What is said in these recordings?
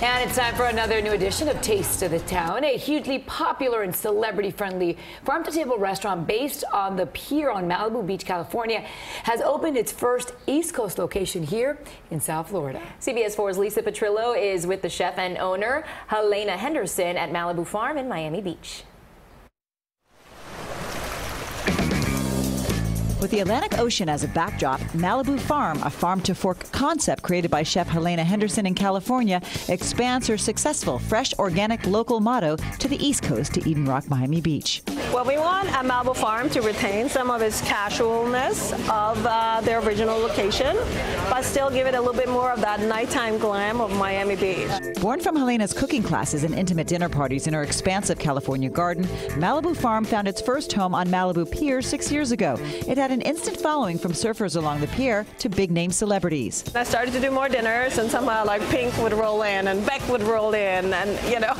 And it's time for another new edition of Taste of the Town, a hugely popular and celebrity-friendly farm-to-table restaurant based on the pier on Malibu Beach, California, has opened its first East Coast location here in South Florida. CBS 4's Lisa Petrillo is with the chef and owner, Helene Henderson, at Malibu Farm in Miami Beach. With the Atlantic Ocean as a backdrop, Malibu Farm, a farm to fork concept created by chef Helene Henderson in California, expands her successful fresh, organic, local motto to the East Coast to Eden Rock, Miami Beach. Well, we want a Malibu Farm to retain some of its casualness of uh, their original location, but still give it a little bit more of that nighttime glam of Miami Beach. Born from Helene's cooking classes and intimate dinner parties in her expansive California garden, Malibu Farm found its first home on Malibu Pier six years ago. It had an instant following from surfers along the pier to big name celebrities. I started to do more dinners, and somehow like Pink would roll in, and Beck would roll in, and you know,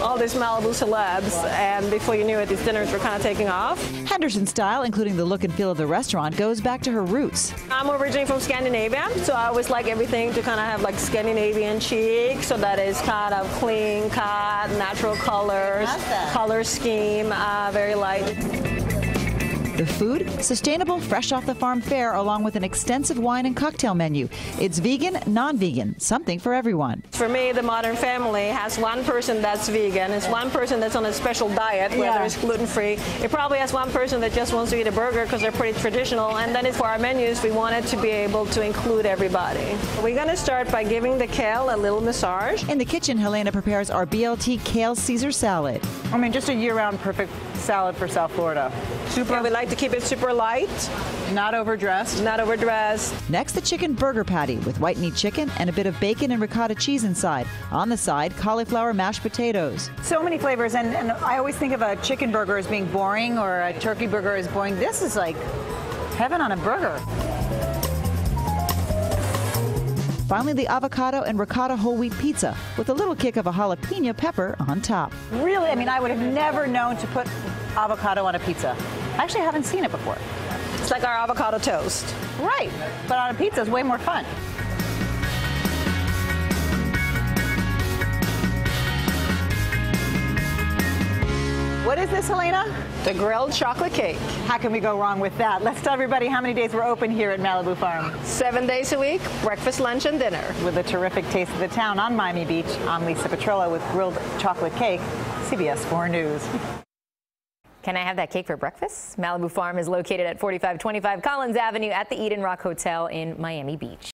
all these Malibu celebs. And before you knew it, these dinners were kind of taking off. Henderson style, including the look and feel of the restaurant, goes back to her roots. I'm originally from Scandinavia, so I always like everything to kind of have like Scandinavian chic, so that is kind of clean cut, natural colors, color scheme, uh, very light. The food, sustainable, fresh off the farm fare, along with an extensive wine and cocktail menu. It's vegan, non vegan, something for everyone. For me, the modern family has one person that's vegan, it's one person that's on a special diet, whether yeah. it's gluten free. It probably has one person that just wants to eat a burger because they're pretty traditional. And then for our menus, we wanted to be able to include everybody. We're going to start by giving the kale a little massage. In the kitchen, Helene prepares our BLT kale Caesar salad. I mean, just a year round perfect salad for South Florida. Super. Yeah, we like to keep it super light. Not overdressed. Not overdressed. Next, the chicken burger patty with white meat chicken and a bit of bacon and ricotta cheese inside. On the side, cauliflower mashed potatoes. So many flavors, and, and I always think of a chicken burger as being boring or a turkey burger as boring. This is like heaven on a burger. Finally, the avocado and ricotta whole wheat pizza with a little kick of a jalapeno pepper on top. Really, I mean, I would have never known to put avocado on a pizza. I actually haven't seen it before. It's like our avocado toast. Right, but on a pizza is way more fun. What is this, Helene? The grilled chocolate cake. How can we go wrong with that? Let's tell everybody how many days we're open here at Malibu Farm. Seven days a week, breakfast, lunch, and dinner. With a terrific taste of the town on Miami Beach, I'm Lisa Petrillo with grilled chocolate cake, CBS 4 News. Can I have that cake for breakfast? Malibu Farm is located at 4525 Collins Avenue at the Eden Rock Hotel in Miami Beach.